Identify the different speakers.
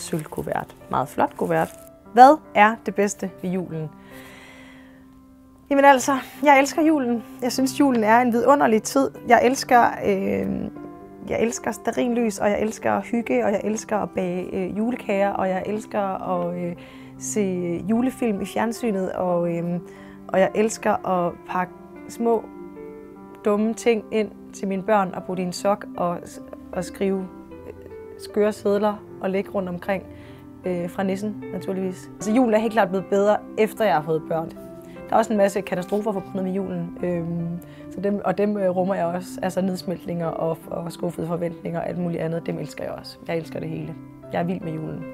Speaker 1: sølvkuvert. Meget flot kuvert. Hvad er det bedste ved julen? Jamen altså, jeg elsker julen. Jeg synes, julen er en vidunderlig tid. Jeg elsker, øh, jeg elsker lys, og jeg elsker hygge, og jeg elsker at bage øh, julekager, og jeg elsker at øh, se julefilm i fjernsynet, og, øh, og jeg elsker at pakke små dumme ting ind til mine børn og putte i en sok og, og skrive øh, skøre sædler og lægge rundt omkring øh, fra nissen, naturligvis. Så julen er helt klart blevet bedre, efter jeg har fået børn. Der er også en masse katastrofer forbundet med julen, øhm, så dem, og dem øh, rummer jeg også. Altså nedsmeltninger og, og skuffede forventninger og alt muligt andet, dem elsker jeg også. Jeg elsker det hele. Jeg er vild med julen.